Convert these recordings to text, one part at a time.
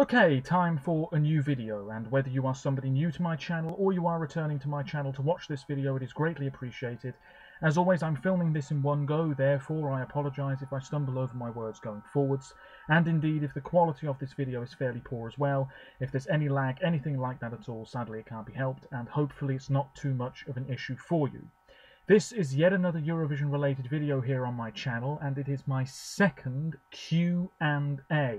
Okay, time for a new video, and whether you are somebody new to my channel or you are returning to my channel to watch this video, it is greatly appreciated. As always, I'm filming this in one go, therefore I apologise if I stumble over my words going forwards, and indeed if the quality of this video is fairly poor as well. If there's any lag, anything like that at all, sadly it can't be helped, and hopefully it's not too much of an issue for you. This is yet another Eurovision related video here on my channel, and it is my second Q&A.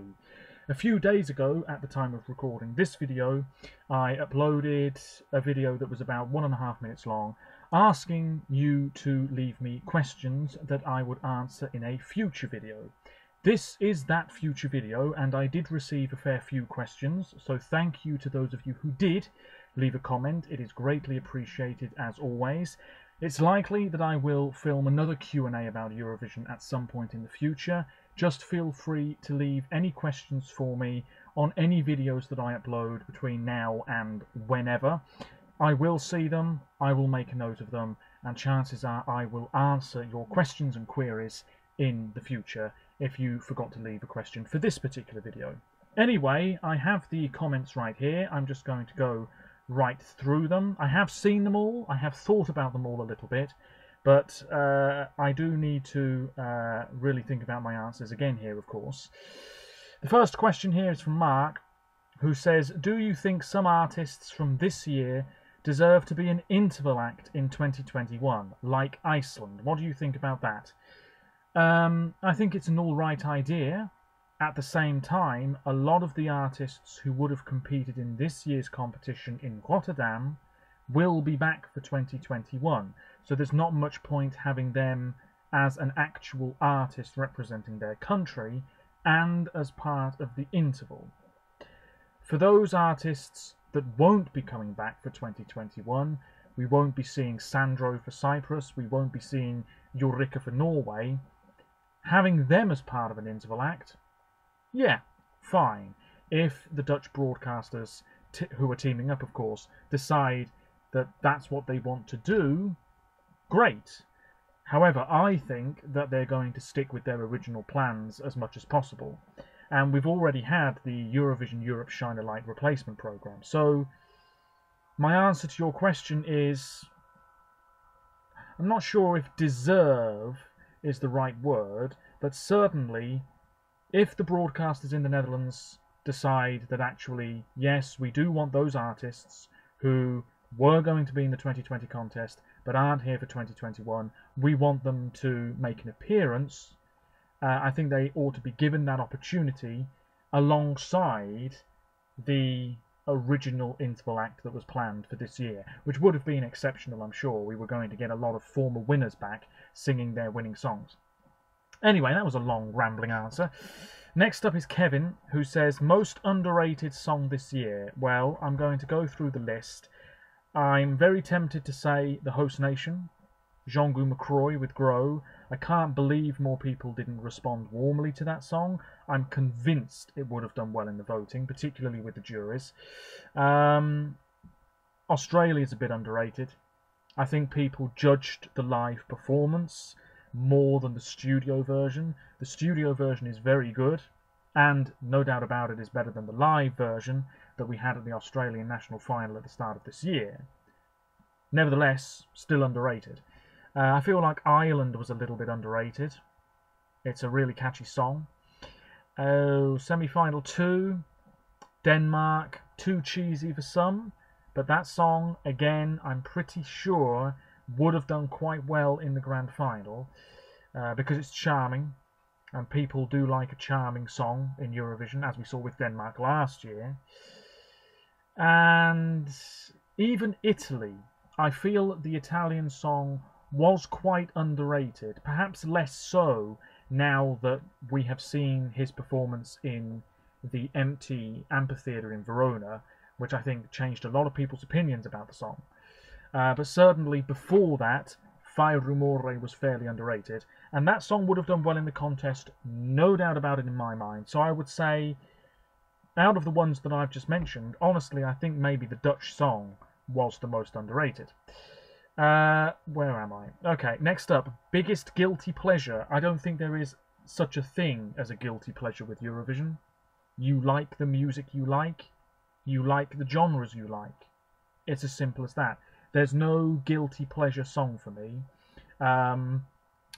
A few days ago, at the time of recording this video, I uploaded a video that was about one and a half minutes long, asking you to leave me questions that I would answer in a future video. This is that future video, and I did receive a fair few questions, so thank you to those of you who did leave a comment. It is greatly appreciated as always. It's likely that I will film another Q&A about Eurovision at some point in the future, just feel free to leave any questions for me on any videos that I upload between now and whenever. I will see them, I will make a note of them, and chances are I will answer your questions and queries in the future if you forgot to leave a question for this particular video. Anyway, I have the comments right here. I'm just going to go right through them. I have seen them all, I have thought about them all a little bit, but uh, I do need to uh, really think about my answers again here, of course. The first question here is from Mark, who says, Do you think some artists from this year deserve to be an interval act in 2021, like Iceland? What do you think about that? Um, I think it's an alright idea. At the same time, a lot of the artists who would have competed in this year's competition in Rotterdam will be back for 2021. So there's not much point having them as an actual artist representing their country and as part of the interval. For those artists that won't be coming back for 2021, we won't be seeing Sandro for Cyprus, we won't be seeing Ulrikke for Norway. Having them as part of an interval act, yeah, fine. If the Dutch broadcasters, who are teaming up, of course, decide that that's what they want to do, great. However, I think that they're going to stick with their original plans as much as possible. And we've already had the Eurovision Europe Shine a Light replacement program. So, my answer to your question is I'm not sure if deserve is the right word, but certainly if the broadcasters in the Netherlands decide that actually, yes, we do want those artists who were going to be in the 2020 contest but aren't here for 2021. We want them to make an appearance. Uh, I think they ought to be given that opportunity alongside the original interval act that was planned for this year, which would have been exceptional, I'm sure. We were going to get a lot of former winners back singing their winning songs. Anyway, that was a long, rambling answer. Next up is Kevin, who says, Most underrated song this year. Well, I'm going to go through the list I'm very tempted to say the host nation, Jeangu Macrooy with Grow. I can't believe more people didn't respond warmly to that song. I'm convinced it would have done well in the voting, particularly with the juries. Um, Australia is a bit underrated. I think people judged the live performance more than the studio version. The studio version is very good, and no doubt about it is better than the live version that we had at the Australian national final at the start of this year. Nevertheless, still underrated. Uh, I feel like Ireland was a little bit underrated. It's a really catchy song. Oh, semi-final two, Denmark, too cheesy for some, but that song, again, I'm pretty sure would have done quite well in the grand final uh, because it's charming and people do like a charming song in Eurovision, as we saw with Denmark last year. And even Italy, I feel the Italian song was quite underrated, perhaps less so now that we have seen his performance in the empty amphitheatre in Verona, which I think changed a lot of people's opinions about the song. Uh, but certainly before that, Fai Rumore was fairly underrated, and that song would have done well in the contest, no doubt about it in my mind. So I would say out of the ones that I've just mentioned, honestly, I think maybe the Dutch song was the most underrated. Uh, where am I? Okay, next up, biggest guilty pleasure. I don't think there is such a thing as a guilty pleasure with Eurovision. You like the music you like, you like the genres you like. It's as simple as that. There's no guilty pleasure song for me. Um,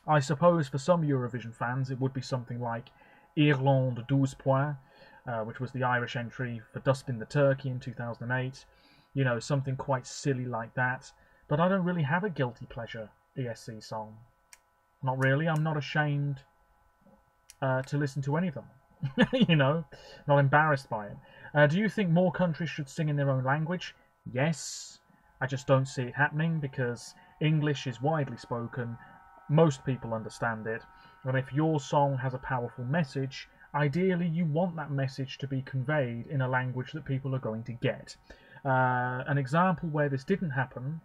I suppose for some Eurovision fans it would be something like Irlande 12 points, uh, which was the Irish entry for Dustin the Turkey in 2008. You know, something quite silly like that. But I don't really have a guilty pleasure ESC song. Not really. I'm not ashamed uh, to listen to any of them. you know, not embarrassed by it. Uh, do you think more countries should sing in their own language? Yes. I just don't see it happening because English is widely spoken, most people understand it, and if your song has a powerful message, ideally you want that message to be conveyed in a language that people are going to get. Uh, an example where this didn't happen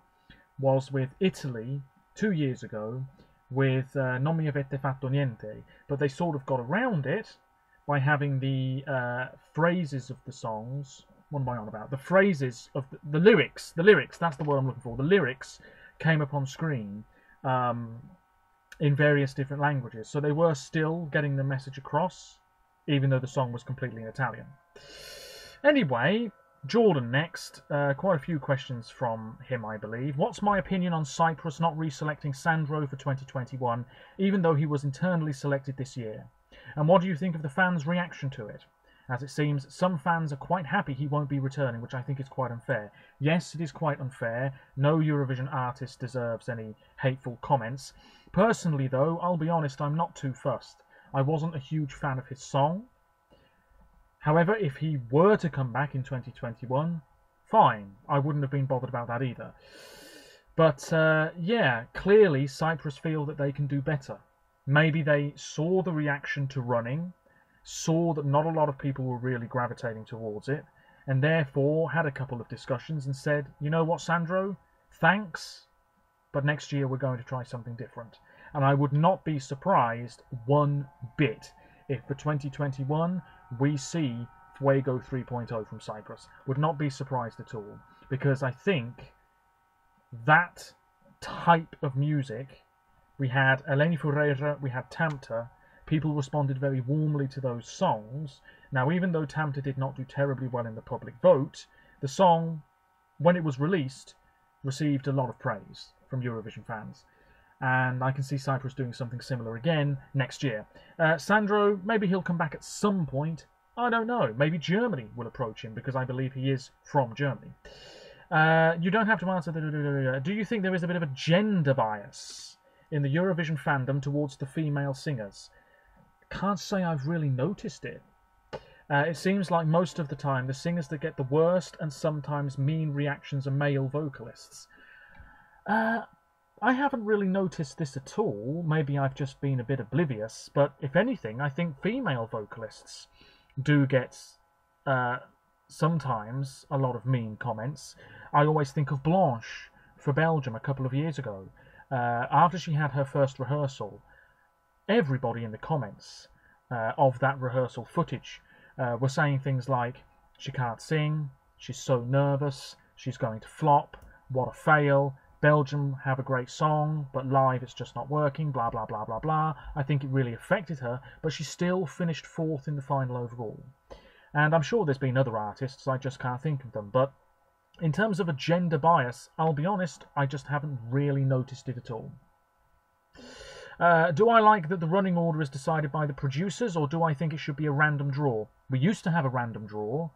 was with Italy two years ago with uh, Non mi avete fatto niente, but they sort of got around it by having the uh, phrases of the songs. What am I on about? The phrases of the, the, lyrics. The lyrics. That's the word I'm looking for. The lyrics came up on screen um, in various different languages, so they were still getting the message across, even though the song was completely in Italian. Anyway, Jordan next. Uh, quite a few questions from him, I believe. What's my opinion on Cyprus not reselecting Sandro for 2021, even though he was internally selected this year? And what do you think of the fans' reaction to it? As it seems, some fans are quite happy he won't be returning, which I think is quite unfair. Yes, it is quite unfair. No Eurovision artist deserves any hateful comments. Personally, though, I'll be honest, I'm not too fussed. I wasn't a huge fan of his song. However, if he were to come back in 2021, fine. I wouldn't have been bothered about that either. But uh, yeah, clearly Cyprus feel that they can do better. Maybe they saw the reaction to running, saw that not a lot of people were really gravitating towards it, and therefore had a couple of discussions and said, you know what, Sandro, thanks, but next year we're going to try something different. And I would not be surprised one bit if for 2021 we see Fuego 3.0 from Cyprus. Would not be surprised at all because I think that type of music we had Eleni Foureira, we had Tamta. People responded very warmly to those songs. Now, even though Tamta did not do terribly well in the public vote, the song, when it was released, received a lot of praise from Eurovision fans and I can see Cyprus doing something similar again next year. Uh, Sandro, maybe he'll come back at some point. I don't know. Maybe Germany will approach him because I believe he is from Germany. Uh, you don't have to answer. Do you think there is a bit of a gender bias in the Eurovision fandom towards the female singers? Can't say I've really noticed it. Uh, it seems like most of the time the singers that get the worst and sometimes mean reactions are male vocalists. Uh, I haven't really noticed this at all. Maybe I've just been a bit oblivious, but if anything, I think female vocalists do get uh, sometimes a lot of mean comments. I always think of Blanche for Belgium a couple of years ago. Uh, after she had her first rehearsal, everybody in the comments uh, of that rehearsal footage uh, were saying things like, she can't sing, she's so nervous, she's going to flop, what a fail, Belgium have a great song, but live it's just not working, blah, blah, blah, blah, blah. I think it really affected her, but she still finished fourth in the final overall. And I'm sure there's been other artists, I just can't think of them. But in terms of a gender bias, I'll be honest, I just haven't really noticed it at all. Uh, do I like that the running order is decided by the producers, or do I think it should be a random draw? We used to have a random draw,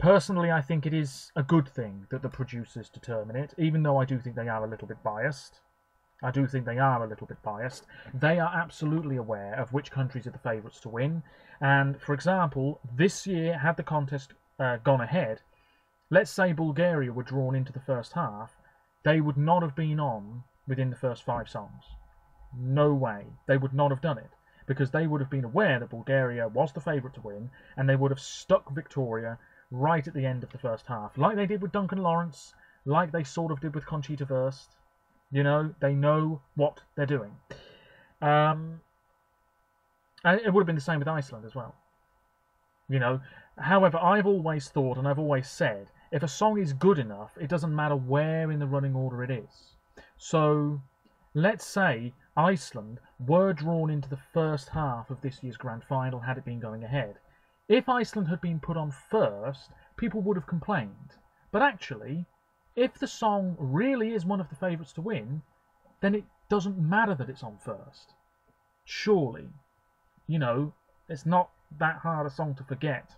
Personally, I think it is a good thing that the producers determine it, even though I do think they are a little bit biased. I do think they are a little bit biased. They are absolutely aware of which countries are the favourites to win. And, for example, this year, had the contest uh, gone ahead, let's say Bulgaria were drawn into the first half, they would not have been on within the first five songs. No way. They would not have done it. Because they would have been aware that Bulgaria was the favourite to win, and they would have stuck Victoria right at the end of the first half, like they did with Duncan Lawrence, like they sort of did with Conchita Wurst. You know, they know what they're doing. Um, and it would have been the same with Iceland as well. You know, however, I've always thought and I've always said if a song is good enough, it doesn't matter where in the running order it is. So, let's say Iceland were drawn into the first half of this year's grand final had it been going ahead If Iceland had been put on first, people would have complained. But actually, if the song really is one of the favourites to win, then it doesn't matter that it's on first. Surely. You know, it's not that hard a song to forget.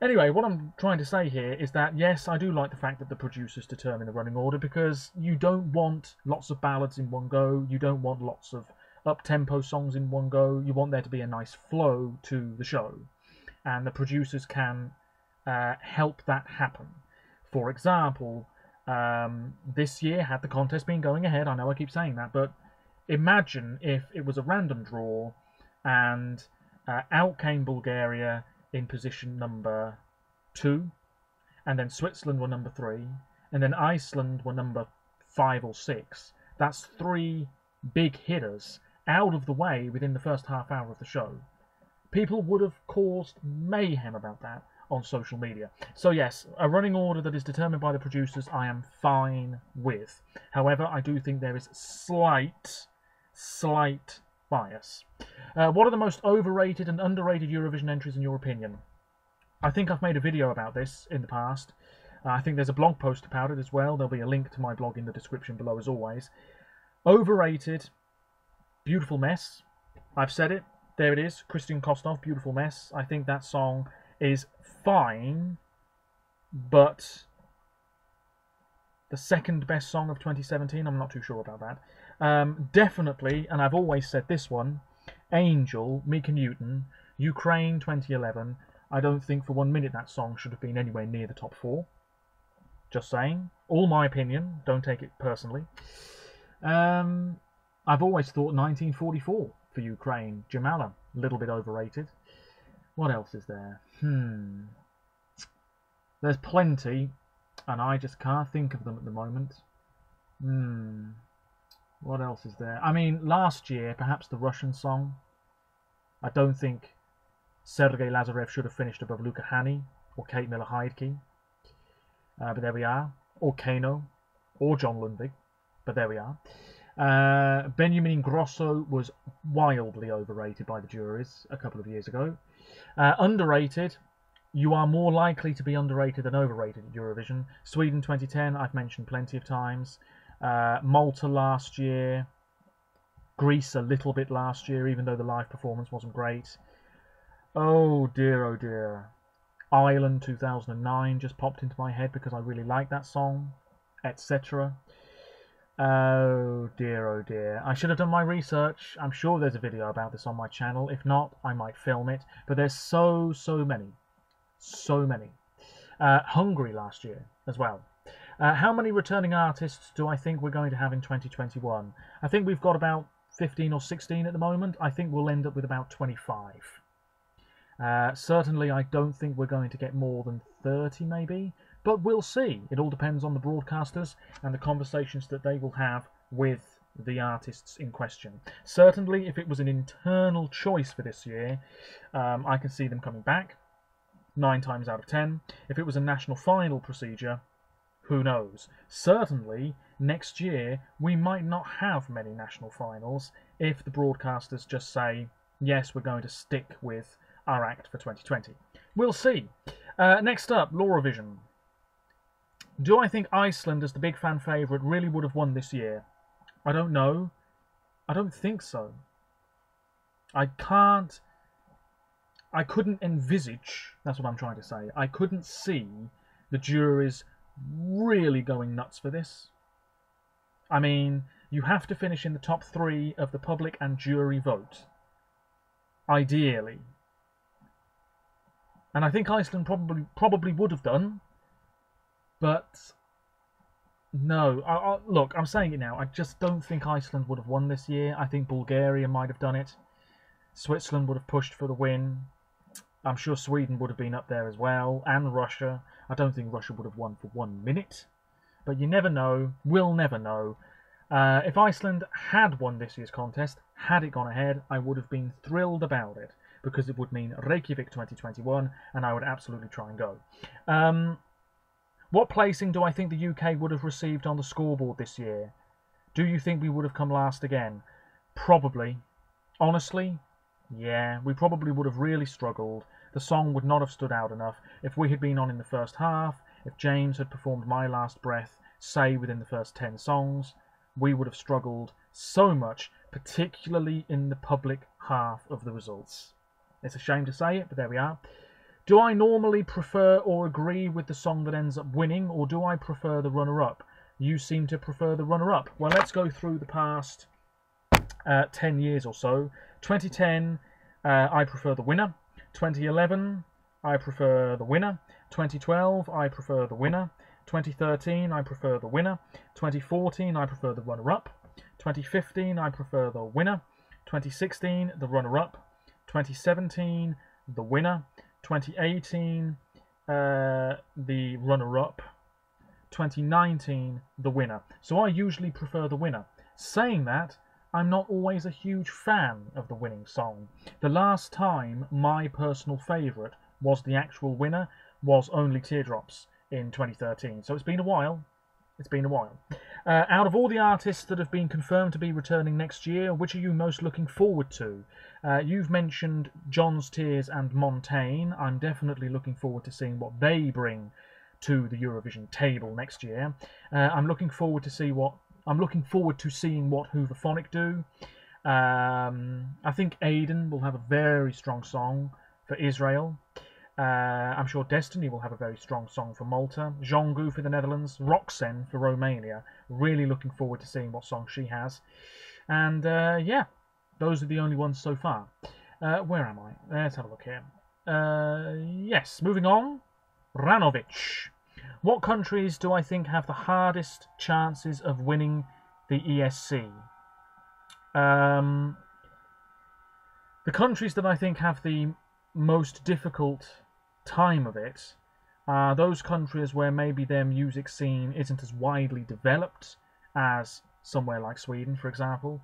Anyway, what I'm trying to say here is that yes, I do like the fact that the producers determine the running order because you don't want lots of ballads in one go, you don't want lots of up tempo songs in one go, you want there to be a nice flow to the show. And the producers can uh, help that happen. For example, um, this year, had the contest been going ahead, I know I keep saying that, but imagine if it was a random draw and uh, out came Bulgaria in position number two, and then Switzerland were number three, and then Iceland were number five or six. That's three big hitters out of the way within the first half hour of the show. People would have caused mayhem about that on social media. So, yes, a running order that is determined by the producers, I am fine with. However, I do think there is slight, slight bias. Uh, what are the most overrated and underrated Eurovision entries in your opinion? I think I've made a video about this in the past. Uh, I think there's a blog post about it as well. There'll be a link to my blog in the description below as always. Overrated, Beautiful Mess. I've said it. There it is. Kristian Kostov, Beautiful Mess. I think that song is fine, but the second best song of 2017, I'm not too sure about that. Um, definitely, and I've always said this one, Angel, Mika Newton, Ukraine 2011. I don't think for one minute that song should have been anywhere near the top four. Just saying. All my opinion. Don't take it personally. Um, I've always thought 1944 for Ukraine. Jamala, a little bit overrated. What else is there? Hmm. There's plenty, and I just can't think of them at the moment. Hmm. What else is there? I mean, last year, perhaps the Russian song. I don't think Sergei Lazarev should have finished above Luca Hänni or Kate Miller Heidke. Uh, but there we are. Or KEiiNO. Or John Lundvik. But there we are. Uh, Benjamin Ingrosso was wildly overrated by the juries a couple of years ago. Uh, underrated. You are more likely to be underrated than overrated at Eurovision. Sweden 2010, I've mentioned plenty of times uh, Malta last year, Greece a little bit last year, even though the live performance wasn't great. Oh dear, oh dear. Ireland 2009 just popped into my head because I really like that song, etc. Oh dear, oh dear. I should have done my research. I'm sure there's a video about this on my channel. If not, I might film it. But there's so, so many. So many. Uh, Hungary last year as well. Uh, how many returning artists do I think we're going to have in 2021? I think we've got about 15 or 16 at the moment. I think we'll end up with about 25. Uh, certainly, I don't think we're going to get more than 30, maybe, but we'll see. It all depends on the broadcasters and the conversations that they will have with the artists in question. Certainly, if it was an internal choice for this year, um, I can see them coming back nine times out of ten. If it was a national final procedure, who knows? Certainly, next year we might not have many national finals if the broadcasters just say, yes, we're going to stick with our act for 2020. We'll see. Uh, next up, Lauravision. Do I think Iceland, as the big fan favourite, really would have won this year? I don't know. I don't think so. I can't. I couldn't envisage. That's what I'm trying to say. I couldn't see the juries really going nuts for this. I mean, you have to finish in the top three of the public and jury vote. Ideally. And I think Iceland probably probably would have done, but no. I, I, look, I'm saying it now. I just don't think Iceland would have won this year. I think Bulgaria might have done it. Switzerland would have pushed for the win. I'm sure Sweden would have been up there as well, and Russia. I don't think Russia would have won for one minute, but you never know. We'll never know. Uh, if Iceland had won this year's contest, had it gone ahead, I would have been thrilled about it because it would mean Reykjavik 2021, and I would absolutely try and go. Um, what placing do I think the UK would have received on the scoreboard this year? Do you think we would have come last again? Probably. Honestly, yeah, we probably would have really struggled. The song would not have stood out enough if we had been on in the first half, if James had performed My Last Breath, say, within the first 10 songs, we would have struggled so much, particularly in the public half of the results. It's a shame to say it, but there we are. Do I normally prefer or agree with the song that ends up winning, or do I prefer the runner up? You seem to prefer the runner up. Well, let's go through the past uh, 10 years or so. 2010, uh, I prefer the winner. 2011, I prefer the winner. 2012, I prefer the winner. 2013, I prefer the winner. 2014, I prefer the runner up. 2015, I prefer the winner. 2016, the runner up. 2017, the winner. 2018, uh, the runner up. 2019, the winner. So I usually prefer the winner. Saying that, I'm not always a huge fan of the winning song. The last time my personal favourite was the actual winner was Only Teardrops in 2013. So it's been a while. It's been a while. Uh, out of all the artists that have been confirmed to be returning next year, which are you most looking forward to? Uh, you've mentioned John's Tears and Montaigne. I'm definitely looking forward to seeing what they bring to the Eurovision table next year. Uh, I'm looking forward to see what I'm looking forward to seeing what Hooverphonic do. Um, I think Eden will have a very strong song for Israel. Uh, I'm sure Destiny will have a very strong song for Malta. Jeangu for the Netherlands. Roxen for Romania. Really looking forward to seeing what song she has. And uh, yeah, those are the only ones so far. Uh, where am I? Let's have a look here. Uh, yes, moving on. Ranovic. What countries do I think have the hardest chances of winning the ESC? Um, the countries that I think have the most difficult time of it are those countries where maybe their music scene isn't as widely developed as somewhere like Sweden, for example.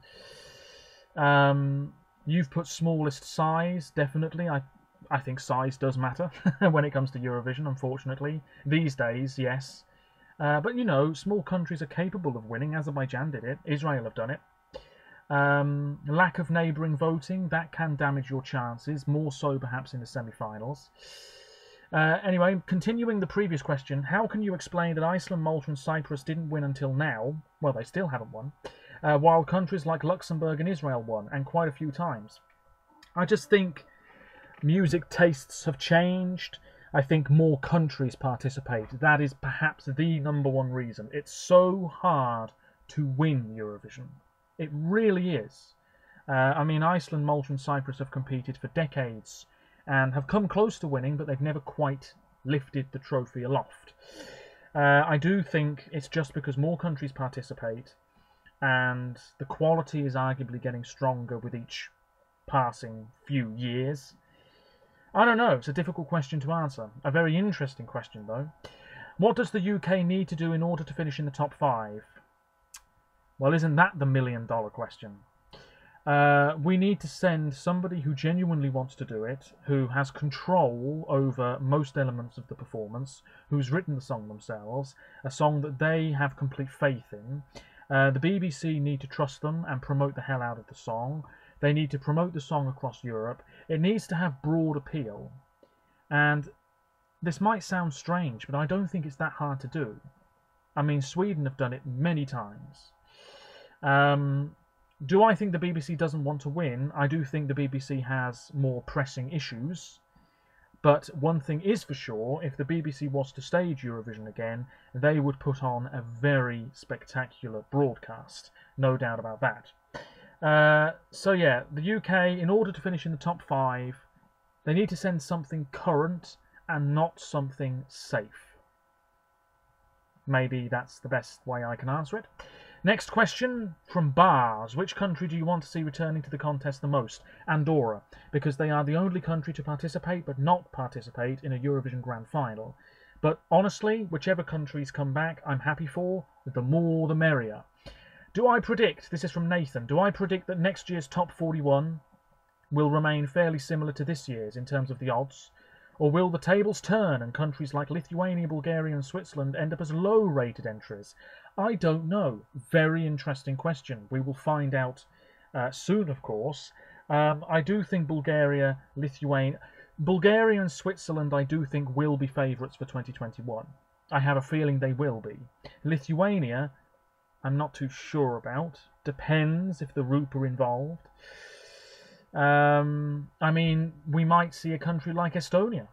Um, you've put smallest size, definitely. I I think size does matter when it comes to Eurovision, unfortunately. These days, yes. Uh, but you know, small countries are capable of winning. Azerbaijan did it, Israel have done it. Um, lack of neighbouring voting, that can damage your chances, more so perhaps in the semi finals. Uh, anyway, continuing the previous question, how can you explain that Iceland, Malta, and Cyprus didn't win until now? Well, they still haven't won. Uh, while countries like Luxembourg and Israel won, and quite a few times. I just think music tastes have changed. I think more countries participate. That is perhaps the number one reason. It's so hard to win Eurovision. It really is. Uh, I mean, Iceland, Malta, and Cyprus have competed for decades and have come close to winning, but they've never quite lifted the trophy aloft. Uh, I do think it's just because more countries participate and the quality is arguably getting stronger with each passing few years. I don't know. It's a difficult question to answer. A very interesting question, though. What does the UK need to do in order to finish in the top five? Well, isn't that the million dollar question? Uh, we need to send somebody who genuinely wants to do it, who has control over most elements of the performance, who's written the song themselves, a song that they have complete faith in. Uh, the BBC need to trust them and promote the hell out of the song. They need to promote the song across Europe. It needs to have broad appeal. And this might sound strange, but I don't think it's that hard to do. I mean, Sweden have done it many times. Um, do I think the BBC doesn't want to win? I do think the BBC has more pressing issues. But one thing is for sure, if the BBC was to stage Eurovision again, they would put on a very spectacular broadcast. No doubt about that. Uh, so yeah, the UK, in order to finish in the top five, they need to send something current and not something safe. Maybe that's the best way I can answer it. Next question from Bars. Which country do you want to see returning to the contest the most? Andorra, because they are the only country to participate but not participate in a Eurovision Grand Final. But honestly, whichever countries come back, I'm happy for. The more the merrier. Do I predict, this is from Nathan, do I predict that next year's top 41 will remain fairly similar to this year's in terms of the odds? Or will the tables turn and countries like Lithuania, Bulgaria, and Switzerland end up as low rated entries? I don't know. Very interesting question. We will find out uh, soon, of course. Um, I do think Bulgaria, Lithuania. Bulgaria and Switzerland, I do think, will be favourites for 2021. I have a feeling they will be. Lithuania, I'm not too sure about. Depends if the Roop are involved. Um, I mean, we might see a country like Estonia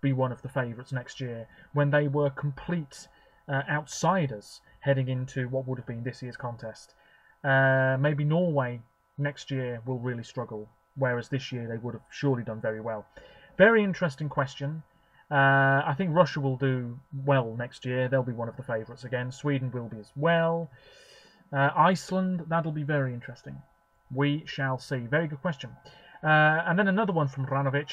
be one of the favourites next year when they were complete uh, outsiders heading into what would have been this year's contest. Uh, maybe Norway next year will really struggle, whereas this year they would have surely done very well. Very interesting question. Uh, I think Russia will do well next year. They'll be one of the favourites again. Sweden will be as well. Uh, Iceland, that'll be very interesting. We shall see. Very good question. Uh, and then another one from Ranovic.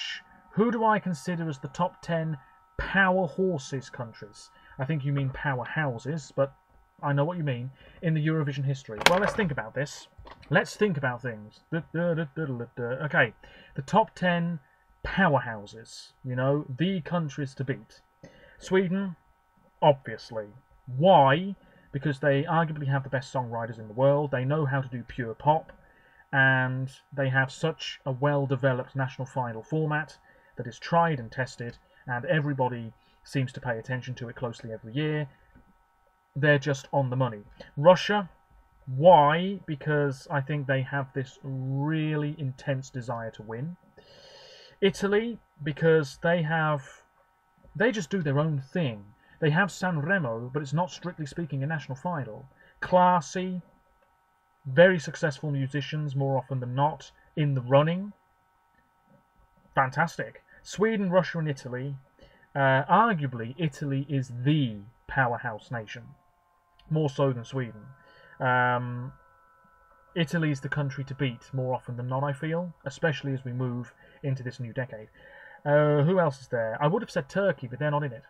Who do I consider as the top 10 power horses countries? I think you mean powerhouses, but I know what you mean, in the Eurovision history. Well, let's think about this. Let's think about things. Okay, the top 10 powerhouses, you know, the countries to beat. Sweden, obviously. Why? Because they arguably have the best songwriters in the world, they know how to do pure pop, and they have such a well-developed national final format that is tried and tested, and everybody seems to pay attention to it closely every year, they're just on the money. Russia, why? Because I think they have this really intense desire to win. Italy, because they have, they just do their own thing. They have Sanremo, but it's not strictly speaking a national final. Classy, very successful musicians more often than not in the running. Fantastic. Sweden, Russia, and Italy. Uh, arguably, Italy is the powerhouse nation more so than Sweden. Um, Italy is the country to beat more often than not, I feel, especially as we move into this new decade. Uh, who else is there? I would have said Turkey, but they're not in it.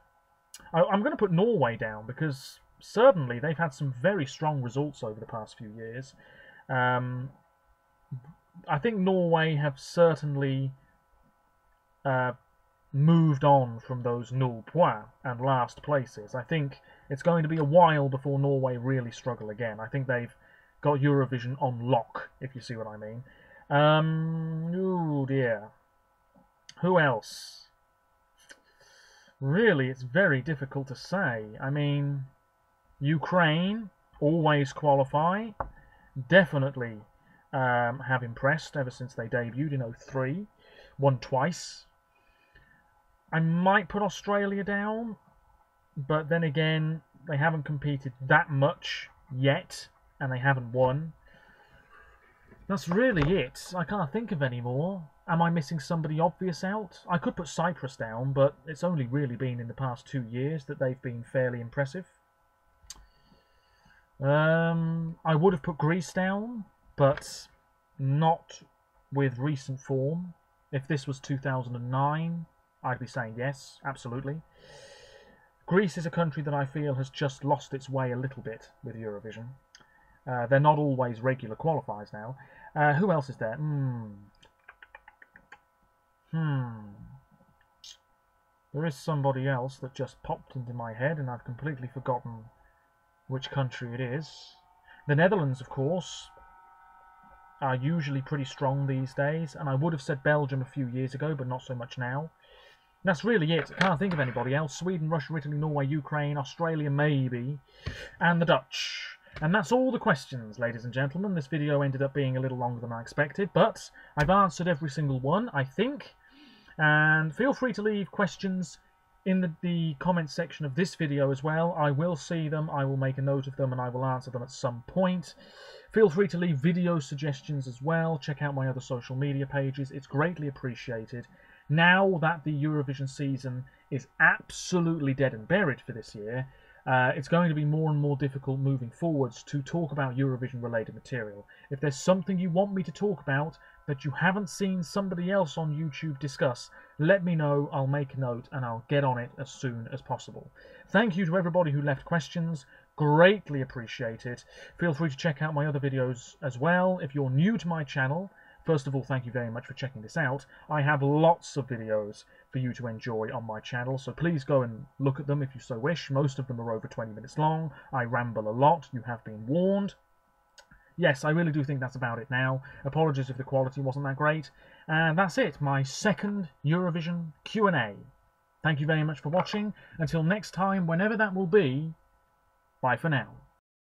I, am going to put Norway down because certainly they've had some very strong results over the past few years. Um, I think Norway have certainly uh, moved on from those null points and last places. I think it's going to be a while before Norway really struggle again. I think they've got Eurovision on lock, if you see what I mean. Um, oh dear. Who else? Really, it's very difficult to say. I mean, Ukraine always qualify. Definitely um, have impressed ever since they debuted in 03. Won twice. I might put Australia down but then again, they haven't competed that much yet, and they haven't won. That's really it. I can't think of any more. Am I missing somebody obvious out? I could put Cyprus down, but it's only really been in the past two years that they've been fairly impressive. Um, I would have put Greece down, but not with recent form. If this was 2009, I'd be saying yes, absolutely. Greece is a country that I feel has just lost its way a little bit with Eurovision. Uh, they're not always regular qualifiers now. Uh, who else is there? Hmm. Hmm. There is somebody else that just popped into my head and I've completely forgotten which country it is. The Netherlands, of course, are usually pretty strong these days, and I would have said Belgium a few years ago, but not so much now. That's really it. I can't think of anybody else. Sweden, Russia, Italy, Norway, Ukraine, Australia, maybe, and the Dutch. And that's all the questions, ladies and gentlemen. This video ended up being a little longer than I expected, but I've answered every single one, I think. And feel free to leave questions in the, the comments section of this video as well. I will see them, I will make a note of them, and I will answer them at some point. Feel free to leave video suggestions as well. Check out my other social media pages. It's greatly appreciated. Now that the Eurovision season is absolutely dead and buried for this year, uh, it's going to be more and more difficult moving forwards to talk about Eurovision related material. If there's something you want me to talk about that you haven't seen somebody else on YouTube discuss, let me know, I'll make a note and I'll get on it as soon as possible. Thank you to everybody who left questions, greatly appreciate it. Feel free to check out my other videos as well. If you're new to my channel, First of all, thank you very much for checking this out. I have lots of videos for you to enjoy on my channel, so please go and look at them if you so wish. Most of them are over 20 minutes long. I ramble a lot. You have been warned. Yes, I really do think that's about it now. Apologies if the quality wasn't that great. And that's it, my second Eurovision Q&A. Thank you very much for watching. Until next time, whenever that will be, bye for now.